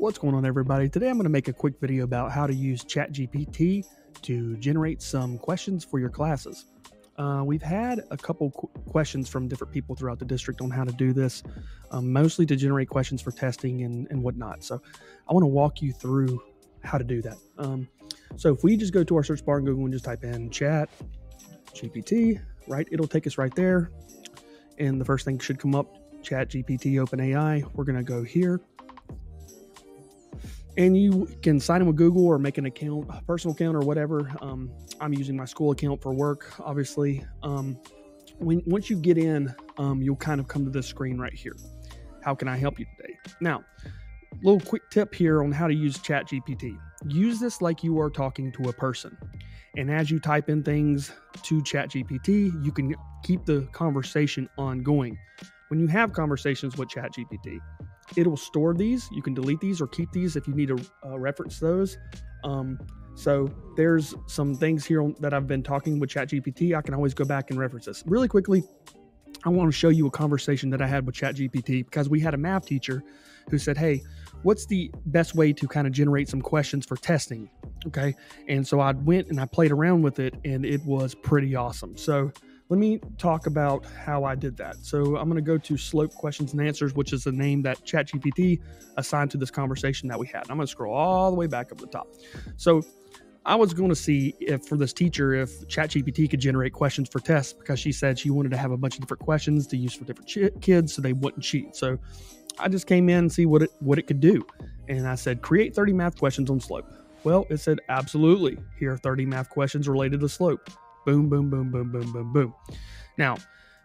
What's going on, everybody? Today I'm going to make a quick video about how to use ChatGPT to generate some questions for your classes. Uh, we've had a couple qu- questions from different people throughout the district on how to do this, um, mostly to generate questions for testing and, and whatnot. So I want to walk you through how to do that. Um, so if we just go to our search bar in Google and just type in chat GPT, right, it'll take us right there. And the first thing should come up chat GPT OpenAI. We're going to go here and you can sign in with Google or make an account, a personal account or whatever. Um, I'm using my school account for work, obviously. Um, when once you get in, um, you'll kind of come to this screen right here. How can I help you today? Now, little quick tip here on how to use ChatGPT. Use this like you are talking to a person. And as you type in things to ChatGPT, you can keep the conversation ongoing. When you have conversations with ChatGPT, it'll store these. You can delete these or keep these if you need to uh, reference those. Um, so there's some things here that I've been talking with ChatGPT. I can always go back and reference this really quickly. I want to show you a conversation that I had with ChatGPT because we had a math teacher who said, "Hey, what's the best way to kind of generate some questions for testing?" Okay, and so I went and I played around with it, and it was pretty awesome. So let me talk about how I did that. So I'm going to go to Slope Questions and Answers, which is the name that ChatGPT assigned to this conversation that we had. I'm going to scroll all the way back up the top. So I was going to see if for this teacher if ChatGPT could generate questions for tests because she said she wanted to have a bunch of different questions to use for different kids so they wouldn't cheat. So I just came in and see what it what it could do, and I said create 30 math questions on slope. Well, it said absolutely. Here are 30 math questions related to slope. Boom, boom, boom, boom, boom, boom, boom. Now,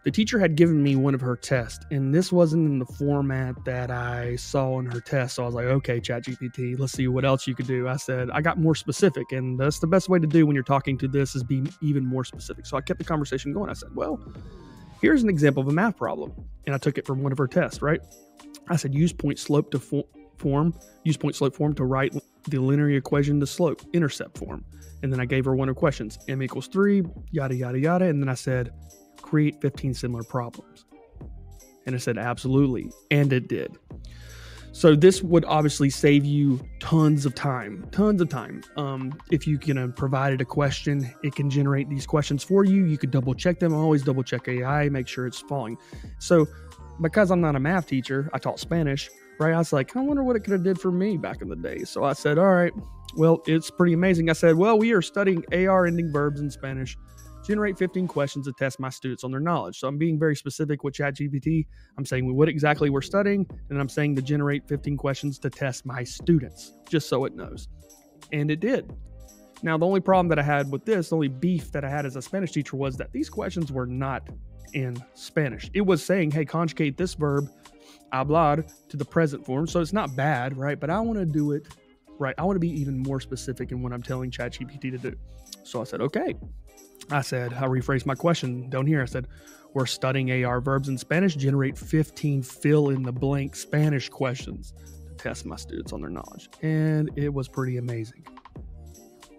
the teacher had given me one of her tests, and this wasn't in the format that I saw in her test. So I was like, okay, ChatGPT, let's see what else you could do. I said, I got more specific, and that's the best way to do when you're talking to this is be even more specific. So I kept the conversation going. I said, well, here's an example of a math problem. And I took it from one of her tests, right? I said, use point slope to fo- form, use point slope form to write the linear equation to slope intercept form. And then I gave her one of questions, m equals three, yada, yada, yada. And then I said, create 15 similar problems. And it said, absolutely. And it did. So this would obviously save you tons of time, tons of time. Um, if you can uh, provide it a question, it can generate these questions for you. You could double check them. Always double check AI, make sure it's falling. So because I'm not a math teacher, I taught Spanish, right? I was like, I wonder what it could have did for me back in the day. So I said, all right, well, it's pretty amazing. I said, well, we are studying AR ending verbs in Spanish. Generate 15 questions to test my students on their knowledge. So I'm being very specific with ChatGPT. I'm saying what exactly we're studying, and I'm saying to generate 15 questions to test my students, just so it knows. And it did. Now, the only problem that I had with this, the only beef that I had as a Spanish teacher was that these questions were not in Spanish. It was saying, hey, conjugate this verb, hablar, to the present form. So it's not bad, right? But I want to do it right. I want to be even more specific in what I'm telling ChatGPT to do. So I said, okay. I said, I rephrased my question down here. I said, we're studying AR verbs in Spanish. Generate 15 fill in the blank Spanish questions to test my students on their knowledge. And it was pretty amazing.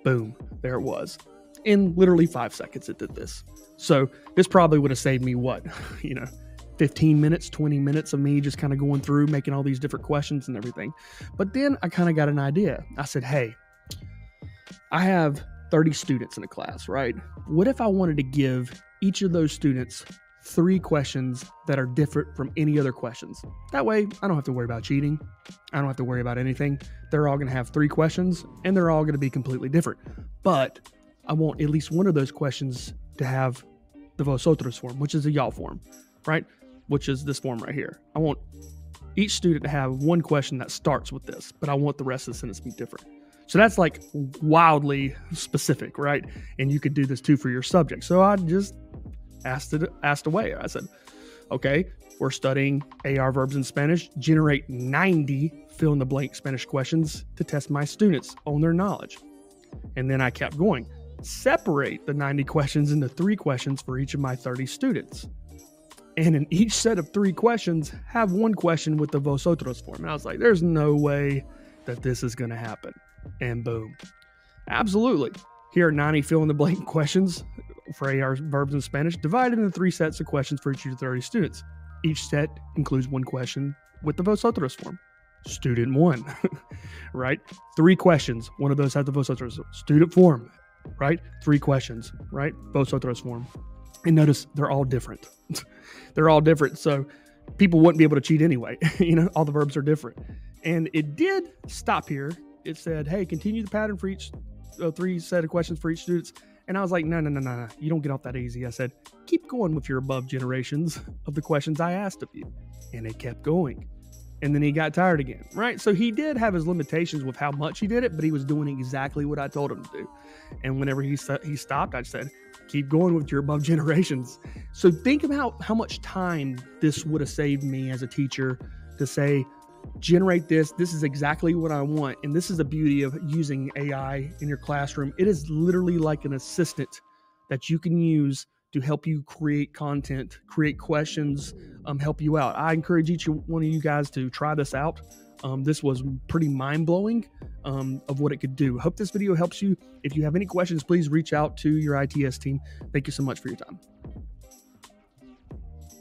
Boom, there it was. In literally five seconds, it did this. So this probably would have saved me what, you know, 15 minutes, 20 minutes of me just kind of going through, making all these different questions and everything. But then I kind of got an idea. I said, hey, I have 30 students in a class, right? What if I wanted to give each of those students three questions that are different from any other questions? That way, I don't have to worry about cheating. I don't have to worry about anything. They're all going to have three questions and they're all going to be completely different. But I want at least one of those questions to have the vosotros form, which is a y'all form, right? Which is this form right here. I want each student to have one question that starts with this, but I want the rest of the sentence to be different. So that's like wildly specific, right? And you could do this too for your subject. So I just asked it asked away. I said, okay, we're studying AR verbs in Spanish. Generate 90 fill in the blank Spanish questions to test my students on their knowledge. And then I kept going. Separate the 90 questions into three questions for each of my 30 students. And in each set of three questions, have one question with the vosotros form. And I was like, there's no way that this is going to happen and boom. Absolutely. Here are 90 fill in the blank questions for AR verbs in Spanish, divided into three sets of questions for each of your 30 students. Each set includes one question with the vosotros form. Student one. right? Three questions. One of those has the Vosotros student form, right? Three questions, right? Vosotros form. And notice they're all different. they're all different. So people wouldn't be able to cheat anyway. you know, all the verbs are different. And it did stop here. It said, hey, continue the pattern for each uh, three set of questions for each students. And I was like, no, no, no, no, no. You don't get off that easy. I said, keep going with your above generations of the questions I asked of you. And it kept going. And then he got tired again, right? So he did have his limitations with how much he did it, but he was doing exactly what I told him to do. And whenever he he stopped, I said, keep going with your above generations. So think about how much time this would have saved me as a teacher to say, generate this. This is exactly what I want. And this is the beauty of using AI in your classroom. It is literally like an assistant that you can use to help you create content, create questions, um, help you out. I encourage each one of you guys to try this out. Um, this was pretty mind blowing um, of what it could do. Hope this video helps you. If you have any questions, please reach out to your ITS team. Thank you so much for your time.